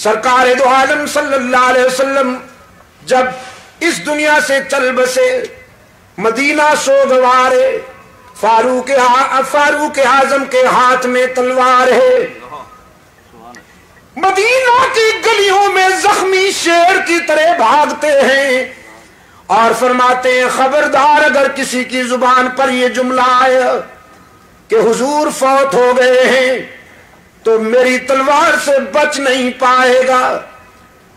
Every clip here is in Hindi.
सरकार दो आलम वसल्लम, जब इस दुनिया से चल बसे, मदीना सो गवारे फारूक फारूक आज़म के हाथ में तलवार है। मदीना की गलियों में जख्मी शेर की तरह भागते हैं और फरमाते हैं, खबरदार अगर किसी की ज़ुबान पर यह जुमला आया कि हुजूर फौत हो गए हैं तो मेरी तलवार से बच नहीं पाएगा।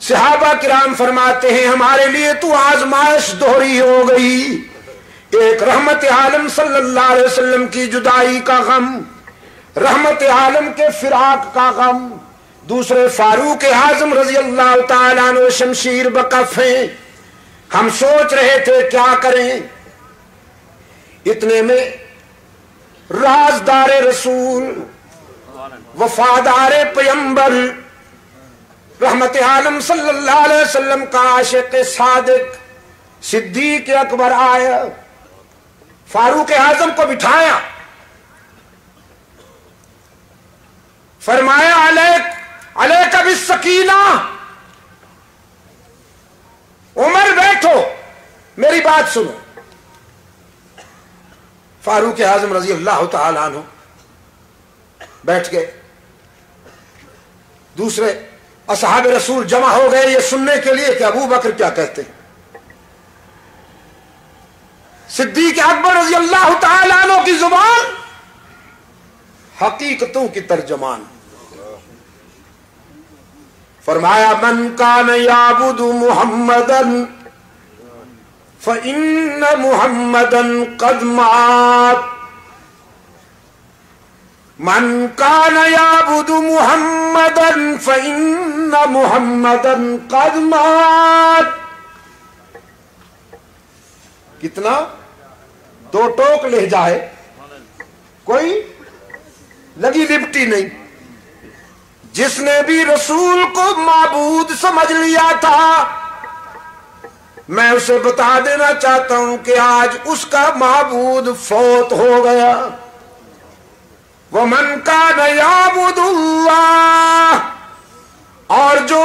सिहाबा किराम फरमाते हैं, हमारे लिए तो आजमाइश दोहरी हो गई। एक रहमत आलम सल्लल्लाहु अलैहि वसल्लम की जुदाई का गम, रहमत आलम के फिराक का गम, दूसरे फारूक आज़म रज़ी अल्लाह तला शमशीर बकफ हैं। हम सोच रहे थे, क्या करें? इतने में राजदार रसूल वफादार पयंबर रहमत आलम वसल्लम का आशिक सादिक, सिद्दीक अकबर आया, फारूक आज़म को बिठाया। फरमाया, अलैक अले कभी सकीना। उमर बैठो, मेरी बात सुनो। फारूक आज़म रज़ी अल्लाह तु बैठ गए। दूसरे, असहाब रसूल जमा हो गए ये सुनने के लिए कि अबू बकर क्या कहते हैं। सिद्दीक अकबर रज़ी अल्लाह तु की ज़ुबान हकीकतों की तर्जमान। फरमाया, मन का नयाबुद मुहम्मदन फ़िन मुहम्मदन कदमात मन का नयाबुद मुहम्मदन फ़िन मुहम्मदन कदमात कितना? दो टोक ले जाए। कोई? लगी लिपटी नहीं। जिसने भी रसूल को माबूद समझ लिया था, मैं उसे बता देना चाहता हूँ कि आज उसका महबूद फौत हो गया। वो मन का नयाबुदुल्लाह और जो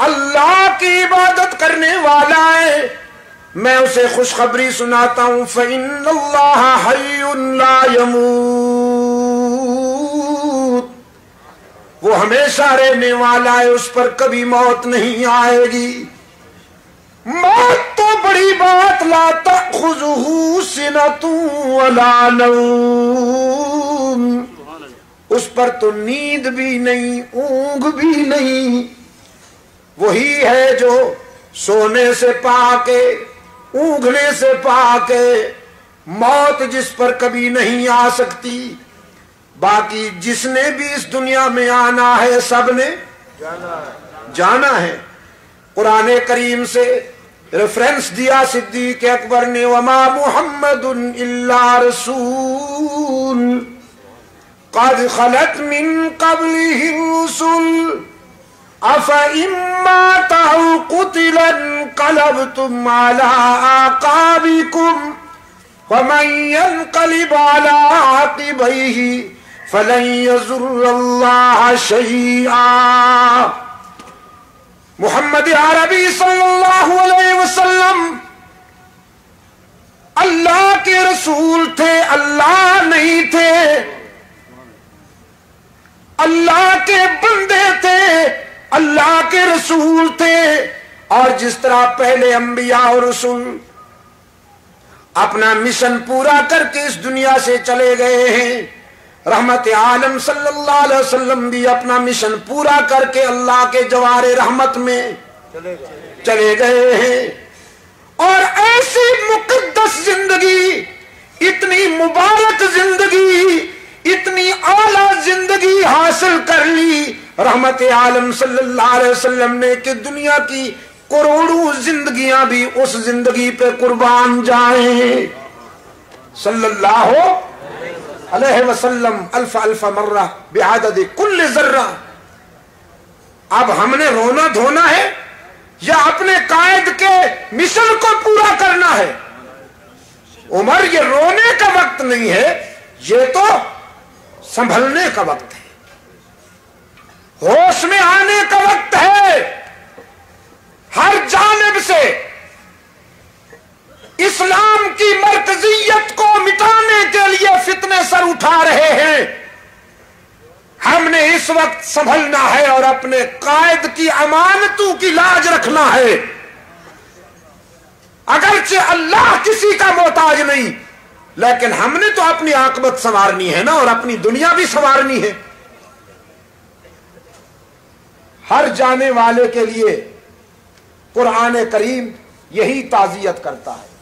अल्लाह की इबादत करने वाला है, मैं उसे खुशखबरी सुनाता हूँ फ़िन अल्लाह वो हमेशा रहने वाला है, उस पर कभी मौत नहीं आएगी। मौत तो बड़ी बात लाता खुजहू सिनतू उस पर तो नींद भी नहीं ऊंग भी नहीं। वही है जो सोने से पाके ऊंघने से पाके मौत जिस पर कभी नहीं आ सकती। बाकी जिसने भी इस दुनिया में आना है सबने जाना है। जाना है। कुरान करीम से रेफरेंस दिया सिद्दीक अकबर ने वमा मोहम्मद रसूल। कद खलत मिन कबल अफ इम्मा कुतिलन कलब तुम आला आकाबिकुम वमन कलिब आला आतिबैही मोहम्मद अरबी सल्लल्लाहु अलैहि वसल्लम अल्लाह के रसूल थे अल्लाह नहीं थे अल्लाह के बंदे थे, अल्लाह के रसूल थे। और जिस तरह पहले अंबिया और रसूल अपना मिशन पूरा करके इस दुनिया से चले गए हैं, रहमत आलम सल्लल्लाहु अलैहि वसल्लम भी अपना मिशन पूरा करके अल्लाह के जवारे रहमत में चले गए हैं। और ऐसी मुकद्दस ज़िंदगी, इतनी मुबारक ज़िंदगी आला ज़िंदगी हासिल कर ली। रहमत आलम सल्लल्लाहु अलैहि वसल्लम ने कि दुनिया की करोड़ों जिंदगियाँ भी उस ज़िंदगी पे कुर्बान जाए। सल्लल्लाहु वसल्लम, अल्फ़ा अल्फ़ा मर्रा, बेआदद कुल जर्रा। अब हमने रोना धोना है या अपने कायद के मिशन को पूरा करना है? उमर ये रोने का वक्त नहीं है, ये तो संभलने का वक्त है। होश में आने का वक्त है। हर जानब से इस्लाम की मरकजियत को मिटाने के लिए फितने सर उठा रहे हैं। हमने इस वक्त संभलना है और अपने कायद की अमानतों की लाज रखना है। अगरचे अल्लाह किसी का मोहताज नहीं लेकिन हमने तो अपनी आकबत संवारनी है ना, और अपनी दुनिया भी संवारनी है। हर जाने वाले के लिए कुरान करीम यही ताजियत करता है।